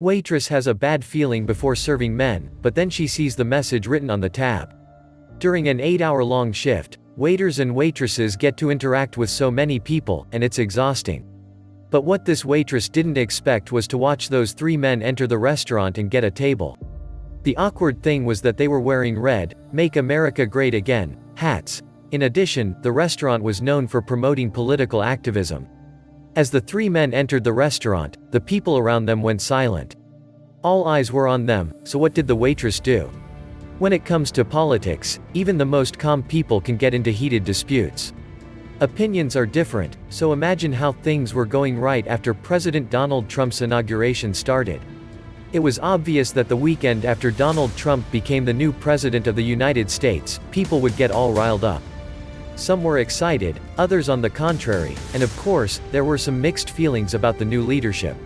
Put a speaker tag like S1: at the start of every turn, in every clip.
S1: Waitress has a bad feeling before serving men, but then she sees the message written on the tab. During an 8-hour-long shift, waiters and waitresses get to interact with so many people, and it's exhausting. But what this waitress didn't expect was to watch those three men enter the restaurant and get a table. The awkward thing was that they were wearing red, Make America Great Again, hats. In addition, the restaurant was known for promoting political activism. As the three men entered the restaurant, the people around them went silent. All eyes were on them, so what did the waitress do? When it comes to politics, even the most calm people can get into heated disputes. Opinions are different, so imagine how things were going right after President Donald Trump's inauguration started. It was obvious that the weekend after Donald Trump became the new president of the United States, people would get all riled up. Some were excited, others on the contrary, and of course, there were some mixed feelings about the new leadership.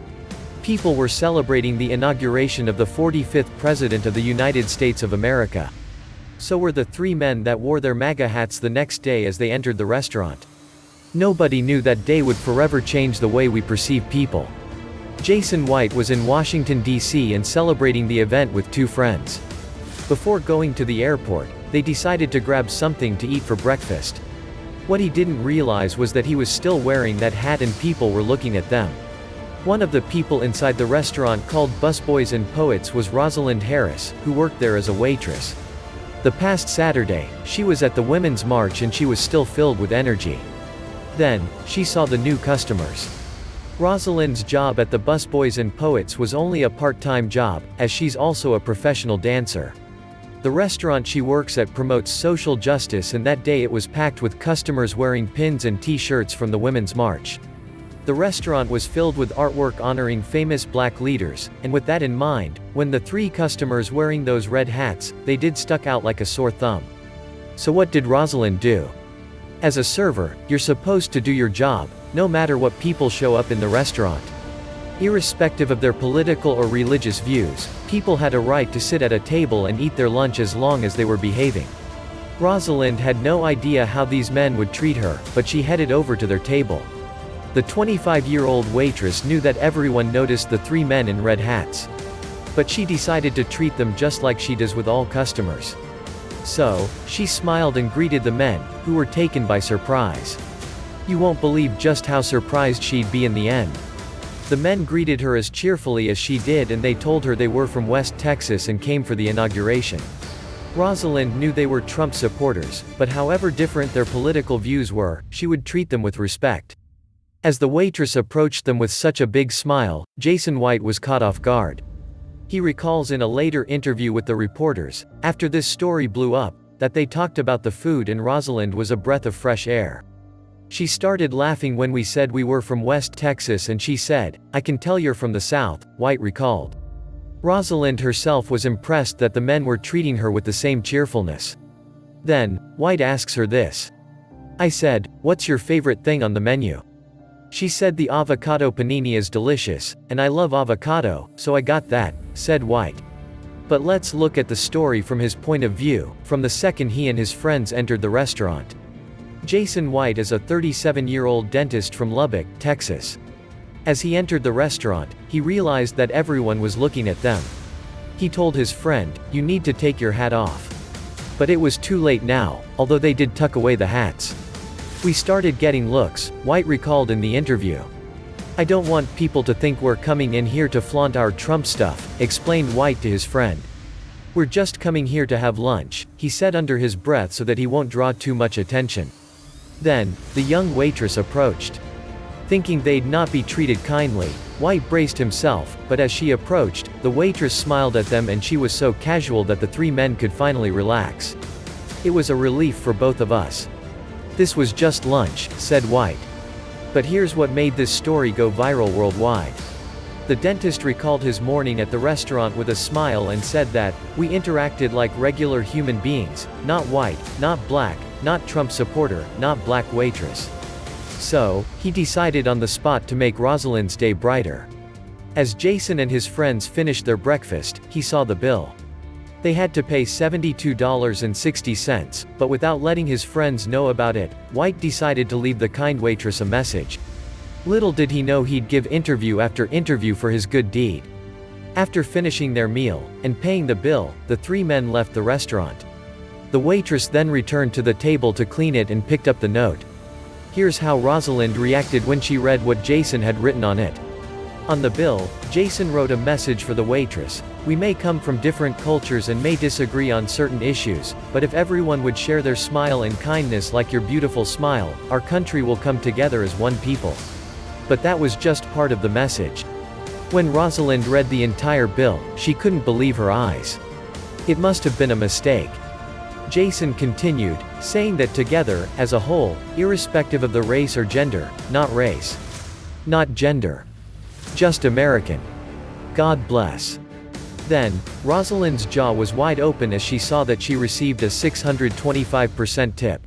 S1: People were celebrating the inauguration of the 45th President of the United States of America. So were the three men that wore their MAGA hats the next day as they entered the restaurant. Nobody knew that day would forever change the way we perceive people. Jason White was in Washington, D.C. and celebrating the event with two friends. Before going to the airport, they decided to grab something to eat for breakfast. What he didn't realize was that he was still wearing that hat and people were looking at them. One of the people inside the restaurant called Busboys and Poets was Rosalind Harris, who worked there as a waitress. The past Saturday, she was at the Women's March and she was still filled with energy. Then, she saw the new customers. Rosalind's job at the Busboys and Poets was only a part-time job, as she's also a professional dancer. The restaurant she works at promotes social justice and that day it was packed with customers wearing pins and t-shirts from the Women's March. The restaurant was filled with artwork honoring famous black leaders, and with that in mind, when the three customers wearing those red hats, they did stuck out like a sore thumb. So what did Rosalind do? As a server, you're supposed to do your job, no matter what people show up in the restaurant. Irrespective of their political or religious views, people had a right to sit at a table and eat their lunch as long as they were behaving. Rosalind had no idea how these men would treat her, but she headed over to their table. The 25-year-old waitress knew that everyone noticed the three men in red hats. But she decided to treat them just like she does with all customers. So, she smiled and greeted the men, who were taken by surprise. You won't believe just how surprised she'd be in the end. The men greeted her as cheerfully as she did and they told her they were from West Texas and came for the inauguration. Rosalind knew they were Trump supporters, but however different their political views were, she would treat them with respect. As the waitress approached them with such a big smile, Jason White was caught off guard. He recalls in a later interview with the reporters, after this story blew up, that they talked about the food and Rosalind was a breath of fresh air. She started laughing when we said we were from West Texas and she said, I can tell you're from the South, White recalled. Rosalind herself was impressed that the men were treating her with the same cheerfulness. Then, White asks her this. I said, what's your favorite thing on the menu? She said the avocado panini is delicious, and I love avocado, so I got that, said White. But let's look at the story from his point of view, from the second he and his friends entered the restaurant. Jason White is a 37-year-old dentist from Lubbock, Texas. As he entered the restaurant, he realized that everyone was looking at them. He told his friend, you need to take your hat off. But it was too late now, although they did tuck away the hats. We started getting looks, White recalled in the interview. I don't want people to think we're coming in here to flaunt our Trump stuff, explained White to his friend. We're just coming here to have lunch, he said under his breath so that he won't draw too much attention. Then, the young waitress approached. Thinking they'd not be treated kindly, White braced himself, but as she approached, the waitress smiled at them and she was so casual that the three men could finally relax. It was a relief for both of us. This was just lunch, said White. But here's what made this story go viral worldwide. The dentist recalled his morning at the restaurant with a smile and said that, we interacted like regular human beings, not white, not black, not Trump supporter, not black waitress. So, he decided on the spot to make Rosalind's day brighter. As Jason and his friends finished their breakfast, he saw the bill. They had to pay $72.60, but without letting his friends know about it, White decided to leave the kind waitress a message. Little did he know he'd give interview after interview for his good deed. After finishing their meal, and paying the bill, the three men left the restaurant. The waitress then returned to the table to clean it and picked up the note. Here's how Rosalind reacted when she read what Jason had written on it. On the bill, Jason wrote a message for the waitress. We may come from different cultures and may disagree on certain issues, but if everyone would share their smile and kindness like your beautiful smile, our country will come together as one people. But that was just part of the message. When Rosalind read the entire bill, she couldn't believe her eyes. It must have been a mistake. Jason continued, saying that together, as a whole, irrespective of the race or gender, not race. Not gender. Just American. God bless. Then, Rosalind's jaw was wide open as she saw that she received a 625% tip.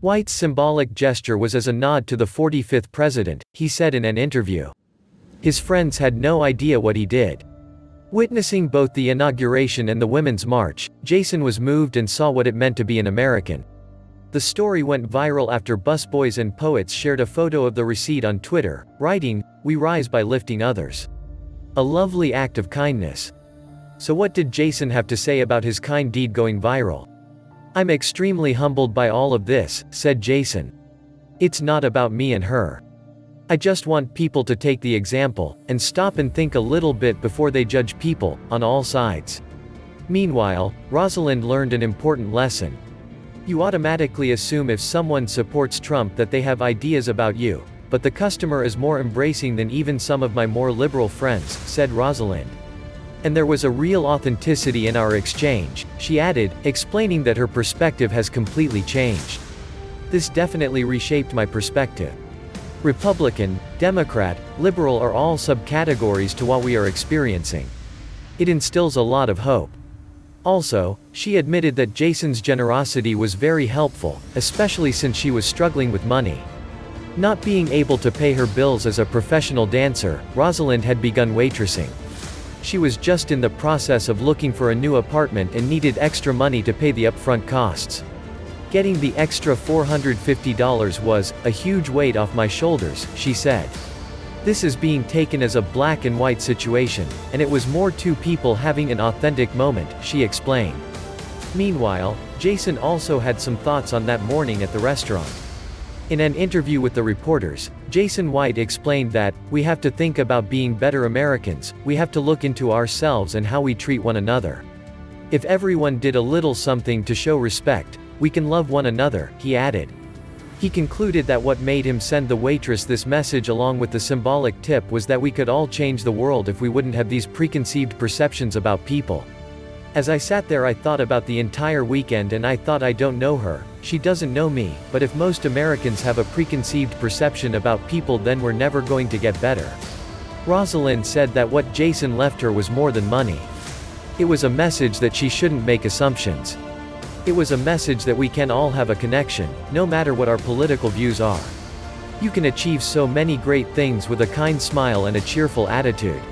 S1: White's symbolic gesture was as a nod to the 45th president, he said in an interview. His friends had no idea what he did. Witnessing both the inauguration and the Women's March, Jason was moved and saw what it meant to be an American. The story went viral after busboys and poets shared a photo of the receipt on Twitter, writing, We rise by lifting others. A lovely act of kindness. So what did Jason have to say about his kind deed going viral? I'm extremely humbled by all of this, said Jason. It's not about me and her. I just want people to take the example, and stop and think a little bit before they judge people, on all sides. Meanwhile, Rosalind learned an important lesson. You automatically assume if someone supports Trump that they have ideas about you, but the customer is more embracing than even some of my more liberal friends, said Rosalind. And there was a real authenticity in our exchange, she added, explaining that her perspective has completely changed. This definitely reshaped my perspective. Republican, Democrat, liberal are all subcategories to what we are experiencing. It instills a lot of hope. Also, she admitted that Jason's generosity was very helpful, especially since she was struggling with money. Not being able to pay her bills as a professional dancer, Rosalind had begun waitressing. She was just in the process of looking for a new apartment and needed extra money to pay the upfront costs. Getting the extra $450 was, a huge weight off my shoulders, she said. This is being taken as a black and white situation, and it was more two people having an authentic moment, she explained. Meanwhile, Jason also had some thoughts on that morning at the restaurant. In an interview with the reporters, Jason White explained that, we have to think about being better Americans, we have to look into ourselves and how we treat one another. If everyone did a little something to show respect, we can love one another, he added. He concluded that what made him send the waitress this message along with the symbolic tip was that we could all change the world if we wouldn't have these preconceived perceptions about people. As I sat there I thought about the entire weekend and I thought I don't know her, she doesn't know me, but if most Americans have a preconceived perception about people then we're never going to get better. Rosalind said that what Jason left her was more than money. It was a message that she shouldn't make assumptions. It was a message that we can all have a connection, no matter what our political views are. You can achieve so many great things with a kind smile and a cheerful attitude.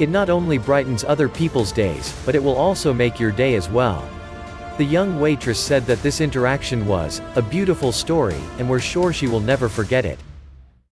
S1: It not only brightens other people's days, but it will also make your day as well. The young waitress said that this interaction was, a beautiful story, and we're sure she will never forget it.